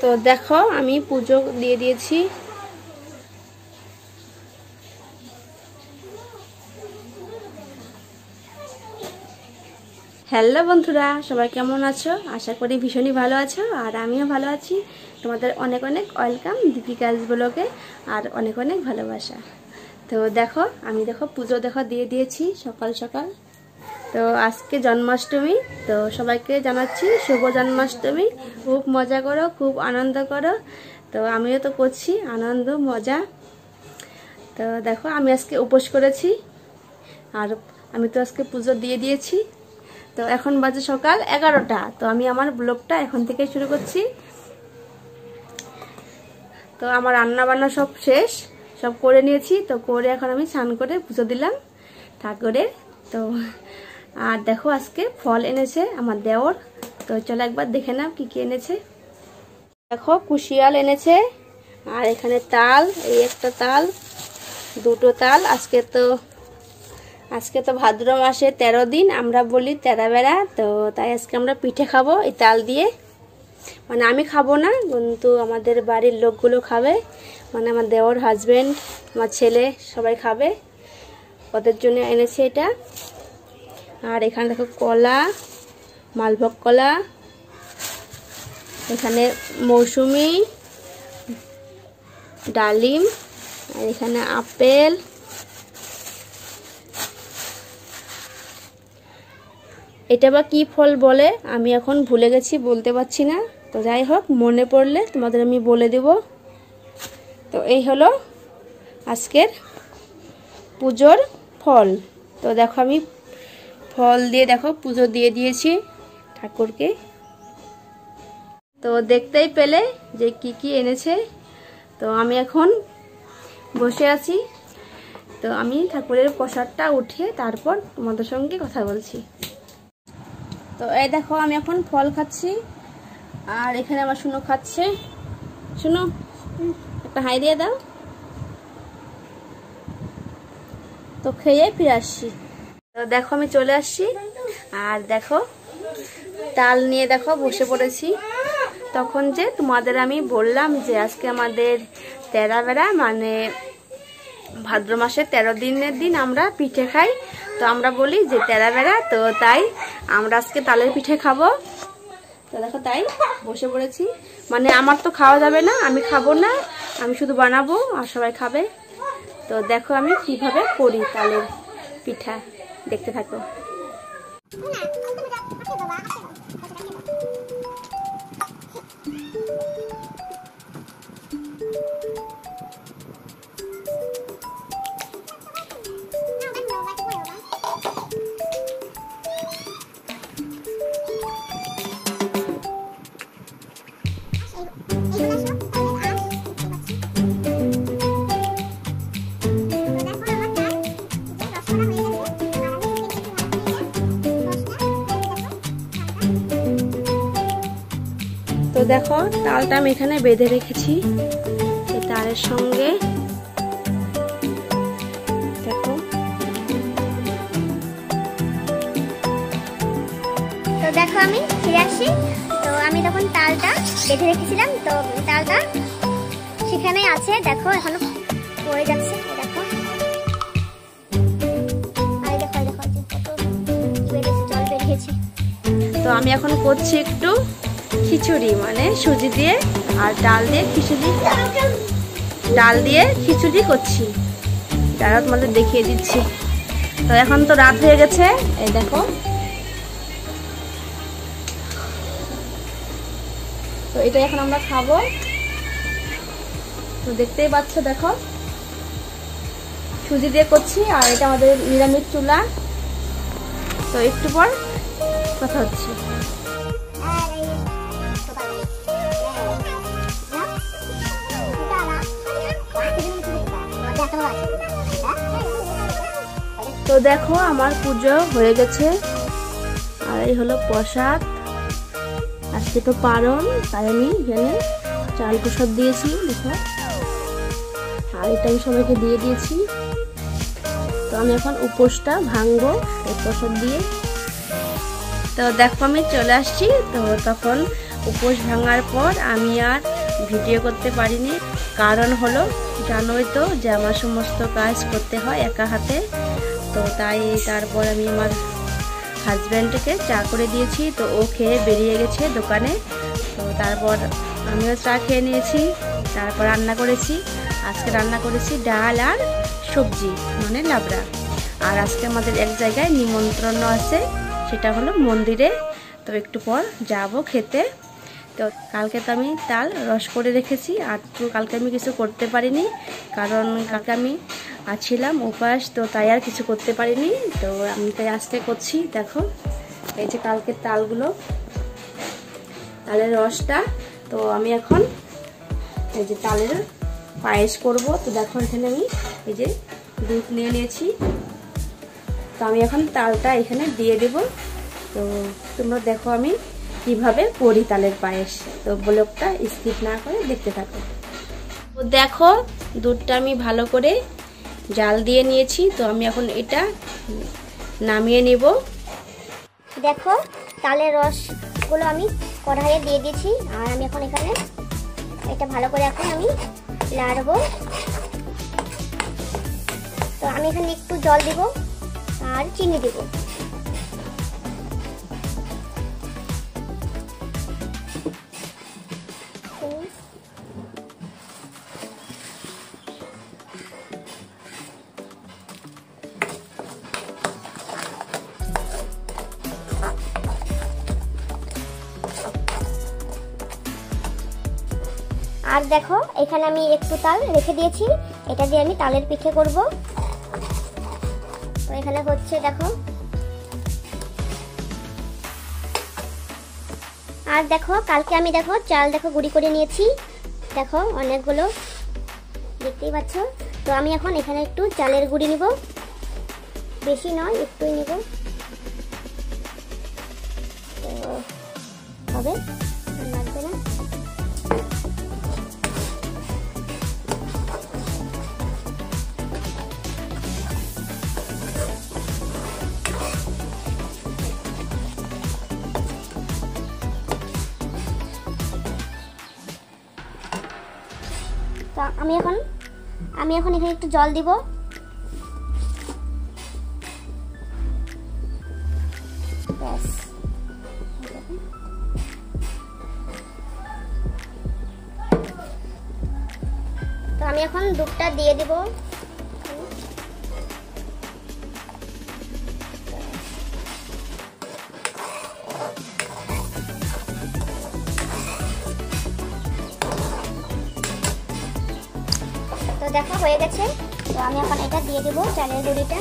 তো দেখো, আমি পুজো দিয়ে দিয়েছি। হ্যালো বন্ধুরা, সবাই কেমন আছো? আশা করি ভীষণই ভালো আছো, আর আমিও ভালো আছি। তোমাদের অনেক অনেক ওয়েলকাম দীপিকাজ ব্লগে, আর অনেক অনেক ভালোবাসা। তো দেখো, আমি দেখো পুজো দেখো দিয়ে দিয়েছি সকাল সকাল। তো আজকে জন্মাষ্টমী, তো সবাইকে জানাচ্ছি শুভ জন্মাষ্টমী। খুব মজা করো, খুব আনন্দ করো। তো আমিও তো করছি, আনন্দ, মজা। তো দেখো, আমি আজকে উপোস করেছি। আর আমি তো আজকে পুজো দিয়ে দিয়েছি। তো এখন বাজে সকাল এগারোটা। তো আমি আমার ব্লগটা এখন থেকে শুরু করছি। তো আমার রান্না বান্না সব শেষ। সব করে নিয়েছি। তো করে এখন আমি স্নান করে পুজো দিলাম ঠাকুরের। তো, আর দেখো আজকে ফল এনেছে আমার দেওর। তো চলো একবার দেখে নাও কি কি এনেছে। দেখো, কুশিয়াল এনেছে, আর এখানে তাল, এই একটা তাল, দুটো তাল। আজকে তো আজকে তো ভাদ্র মাসে তেরো দিন, আমরা বলি তেরা বেড়া তো তাই আজকে আমরা পিঠে খাব এই তাল দিয়ে। মানে আমি খাব না, কিন্তু আমাদের বাড়ির লোকগুলো খাবে। মানে আমার দেওর হাজব্যান্ড আমার ছেলে সবাই খাবে। ওদের জন্য এনেছে এটা। আর এখানে দেখো কলা, মালভোগ কলা, এখানে মৌসুমি, ডালিম, আর এখানে আপেল। এটা বা কী ফল বলে আমি এখন ভুলে গেছি, বলতে পারছি না। তো যাই হোক, মনে পড়লে তোমাদের আমি বলে দেব। তো এই হলো আজকের পুজোর ফল। তো দেখো আমি ফল দিয়ে দেখো, পুজো দিয়ে দিয়েছি ঠাকুরকে। তো দেখতেই পেলে যে কি কি এনেছে। তো আমি এখন বসে আছি। তো আমি ঠাকুরের প্রসাদটা উঠিয়ে তারপর তোমাদের সঙ্গে কথা বলছি। তো এই দেখো, আমি এখন ফল খাচ্ছি। আর এখানে আমার শুনো খাচ্ছে। শুনো, একটা হাই দিয়ে দাও। তো খেয়ে ফিরে আসছি। তো দেখো আমি চলে আসছি। আর দেখো, তাল নিয়ে দেখো বসে পড়েছি। তখন যে তোমাদের আমি বললাম যে আজকে আমাদের তেরা বেড়া মানে ভাদ্র মাসের তেরো দিনের দিন আমরা পিঠে খাই। তো আমরা বলি যে তেরা বেড়া, তো তাই আমরা আজকে তালের পিঠে খাব। তো দেখো তাই বসে পড়েছি। মানে আমার তো খাওয়া যাবে না, আমি খাব না, আমি শুধু বানাবো আর সবাই খাবে। তো দেখো আমি কীভাবে করি তালের পিঠা। দেখতে থাকো। দেখো তালটা আমি এখানে বেঁধে রেখেছি। এই তালের সঙ্গে দেখো। তো দেখো আমি ফিরে আসি। তো আমি তখন তালটা বেঁধে রেখেছিলাম। তো তালটা সেখানে আছে। দেখো এখনও পড়ে যাচ্ছে। দেখো। তো আমি এখন করছি একটু খিচুড়ি মানে সুজি দিয়ে আর ডাল দিয়ে খিচুড়ি। ডাল দিয়ে খিচুড়ি করছি। যারা তোমাদের দেখিয়ে দিচ্ছি। তো এখন তো রাত হয়ে গেছে। এই দেখো। তো এটা এখন আমরা খাব। তো দেখতেই পাচ্ছ, দেখো। সুজি দিয়ে করছি আর এটা আমাদের নিরামিষ চুলা। তো একটু পর কথা হচ্ছে। তো দেখো, আমার পুজো হয়ে গেছে। আর এই হলো প্রসাদ। আজকে তো পারণ, তাই আমি এখানে চাল প্রসাদ দিয়েছি, দেখো। আর এটা আমি সবাইকে দিয়ে দিয়েছি। তো আমি এখন উপোসটা ভাঙবো, এই প্রসাদ দিয়ে। তো দেখো আমি চলে আসছি, তো তখন উপোস ভাঙার পর আমি আর ভিডিও করতে পারিনি। কারণ হলো, জানোই তো যে আমার সমস্ত কাজ করতে হয় একা হাতে। তো তাই তারপর আমি আমার হাজব্যান্ডকে চা করে দিয়েছি। তো ও খেয়ে বেরিয়ে গেছে দোকানে। তো তারপর আমিও চা খেয়ে নিয়েছি, তারপর রান্না করেছি। আজকে রান্না করেছি ডাল আর সবজি মানে লাবড়া। আর আজকে আমাদের এক জায়গায় নিমন্ত্রণ আছে, সেটা হলো মন্দিরে। তো একটু পর যাব খেতে। তো কালকে তো আমি তাল রস করে রেখেছি আর তো কালকে আমি কিছু করতে পারিনি, কারণ কালকে আমি আছিলাম উপাস, তো তাই আর কিছু করতে পারিনি। তো আমি তাই আজকে করছি, দেখো, এই যে কালকের তালগুলো, তালের রসটা, তো আমি এখন এই যে তালের পায়েস করব। তো দেখো, এখানে আমি এই যে দুধ নিয়ে নিয়েছি। তো আমি এখন তালটা এখানে দিয়ে দেব। তো তোমরা দেখো আমি কীভাবে করি তালের পায়েস তো ব্লগটা স্কিপ না করে দেখতে থাকো তো দেখো, দুধটা আমি ভালো করে জাল দিয়ে নিয়েছি, তো আমি এখন এটা নামিয়ে নেব। দেখো, তালের রসগুলো আমি কড়াইয়ে দিয়ে দিয়েছি, আর আমি এখন এখানে এটা ভালো করে এখন আমি লাড়বো তো আমি এখানে একটু জল দিব আর চিনি দিব। আর দেখো, এখানে আমি একটু তাল রেখে দিয়েছি। এটা দিয়ে আমি তালের পিঠে করব। তো এখানে হচ্ছে, দেখো। আর দেখো, কালকে আমি দেখো, চাল দেখো গুঁড়ি করে নিয়েছি। দেখো, অনেকগুলো। দেখতেই পাচ্ছ? তো আমি এখন এখানে একটু চালের গুঁড়ি নিব। বেশি নয়, একটুই নিব। তো, হবে। আমি এখন আমি এখন এখানে একটু জল দিব। তো আমি এখন দুধটা দিয়ে দিব। তো দেখো, হয়ে গেছে। তো আমি এখন এটা দিয়ে দেবো, চালের গুঁড়িটা।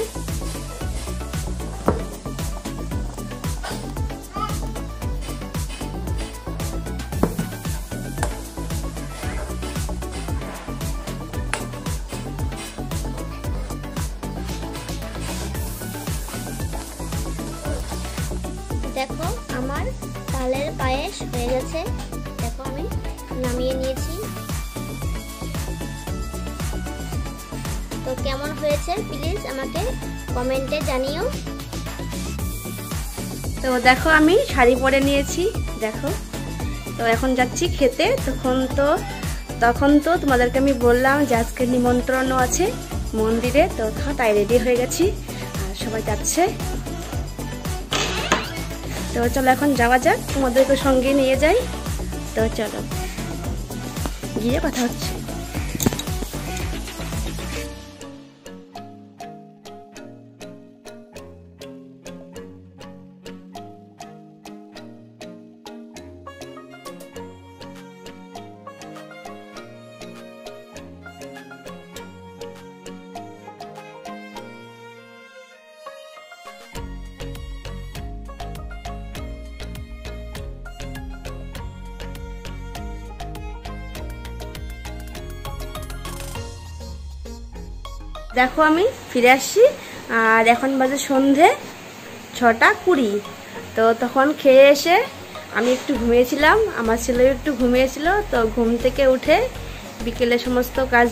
দেখো, আমার তালের পায়েস হয়ে গেছে। দেখো আমি নামিয়ে নিয়েছি। তো কেমন হয়েছে? প্লিজ আমাকে কমেন্টে জানিও। তো দেখো আমি শাড়ি পরে নিয়েছি, দেখো। তো এখন যাচ্ছি খেতে, তখন তো তখন তো তোমাদেরকে আমি বললাম যে আজকে নিমন্ত্রণও আছে মন্দিরে, তো তাই রেডি হয়ে গেছি। আর সবাই যাচ্ছে। তো চলো এখন যাওয়া যাক, তোমাদেরকে সঙ্গে নিয়ে যাই। তো চলো, গিয়ে কথা হচ্ছে। দেখো আমি ফিরে আসছি, আর এখন বাজে সন্ধে ছটা কুড়ি। তো তখন খেয়ে এসে আমি একটু ঘুমিয়েছিলাম, আমার ছেলেও একটু ঘুমিয়েছিল, তো ঘুম থেকে উঠে বিকেলে সমস্ত কাজ,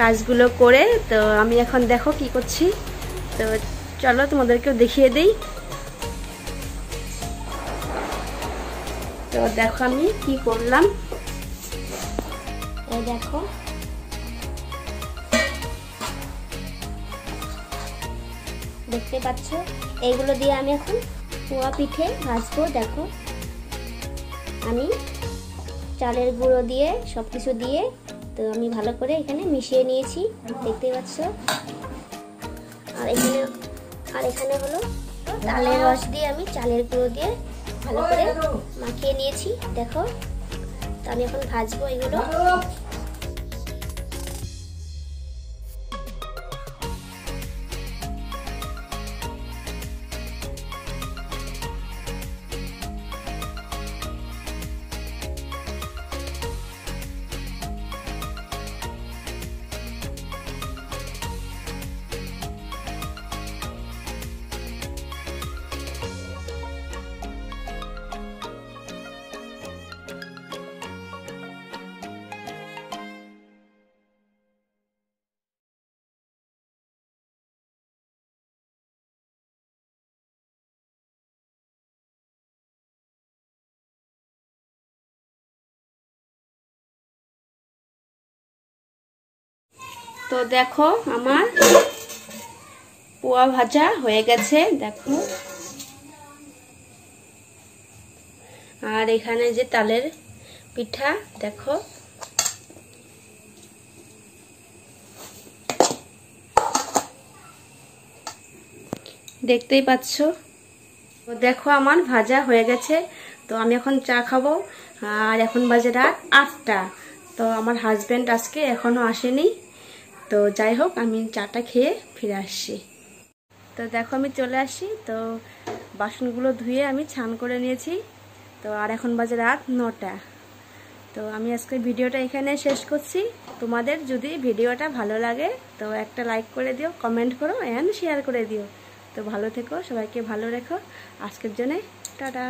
কাজগুলো করে, তো আমি এখন দেখো কি করছি। তো চলো তোমাদেরকেও দেখিয়ে দিই। তো দেখো আমি কি করলাম। দেখো। দেখতে পাচ্ছ? এইগুলো দিয়ে আমি এখন পোয়া পিঠে ভাজবো, দেখো। আমি চালের গুঁড়ো দিয়ে সব কিছু দিয়ে, তো আমি ভালো করে এখানে মিশিয়ে নিয়েছি, দেখতে পাচ্ছ? আর এখানে আর এখানে হলো তালের রস দিয়ে আমি চালের গুঁড়ো দিয়ে ভালো করে মাখিয়ে নিয়েছি, দেখো। তো আমি এখন ভাজবো এগুলো। তো দেখো আমার পোয়া ভাজা হয়ে গেছে, দেখো। আর এখানে যে তালের পিঠা, দেখো। দেখতেই পাচ্ছ? দেখো আমার ভাজা হয়ে গেছে, তো আমি এখন চা খাব। আর এখন বাজে রাত আটটা, তো আমার হাজব্যান্ড আজকে এখনও আসেনি। তো যাই হোক, আমি চাটা খেয়ে ফিরে আসছি। তো দেখো, আমি চলে আসি তো বাসনগুলো ধুয়ে আমি ছান করে নিয়েছি। তো আর এখন বাজে রাত নটা। তো আমি আজকে ভিডিওটা এখানে শেষ করছি। তোমাদের যদি ভিডিওটা ভালো লাগে, তো একটা লাইক করে দিও, কমেন্ট করো অ্যান্ড শেয়ার করে দিও। তো ভালো থেকো, সবাইকে ভালো রেখো। আজকের জন্যে, টাটা।